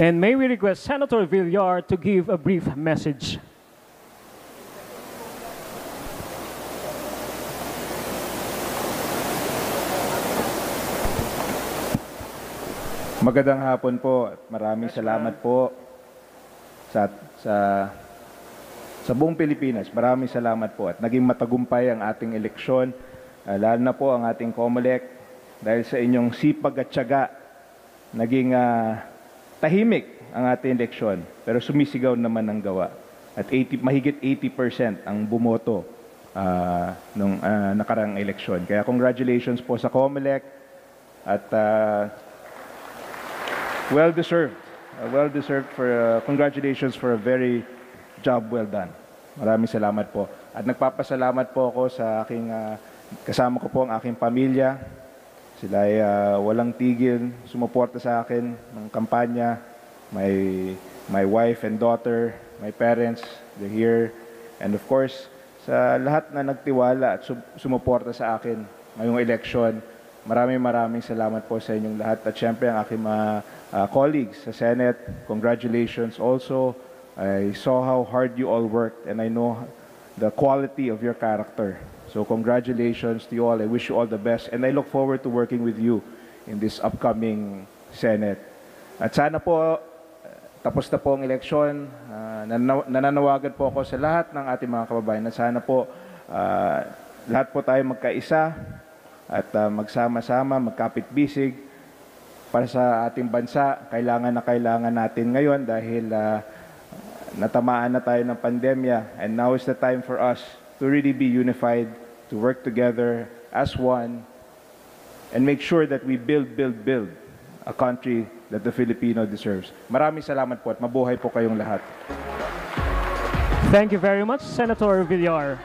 And may we request Senator Villar to give a brief message. Magandang hapon po at maraming salamat po sa sa sa buong Pilipinas. Maraming salamat po at naging matagumpay ang ating eleksyon, ah, lalo na po ang ating COMELEC dahil sa inyong sipag at tiyaga naging ah, tahimik ang ating eleksyon pero sumisigaw naman ng gawa. At 80, mahigit 80% ang bumoto ah, nung ah, nakarang eleksyon. Kaya congratulations po sa COMELEC at ah, Well deserved. Uh, well deserved for uh, congratulations for a very job well done. Maraming salamat po. At nagpapasalamat po ako sa aking uh, kasama ko po ang aking pamilya. Sila ay uh, walang tigil sumuporta sa akin ng kampanya. My my wife and daughter, my parents, they're here. And of course, sa lahat na nagtiwala at sum- sumuporta sa akin ngayong eleksyon, Maraming maraming salamat po sa inyong lahat. At syempre ang aking mga uh, colleagues sa Senate, congratulations also. I saw how hard you all worked and I know the quality of your character. So congratulations to you all. I wish you all the best and I look forward to working with you in this upcoming Senate. At sana po tapos na po ang eleksyon. Uh, nananaw- nananawagan po ako sa lahat ng ating mga kababayan na sana po uh, lahat po tayo magkaisa at uh, magsama-sama, magkapit-bisig para sa ating bansa. Kailangan na kailangan natin ngayon dahil uh, natamaan na tayo ng pandemya and now is the time for us to really be unified, to work together as one and make sure that we build, build, build a country that the Filipino deserves. Maraming salamat po at mabuhay po kayong lahat. Thank you very much, Senator Villar.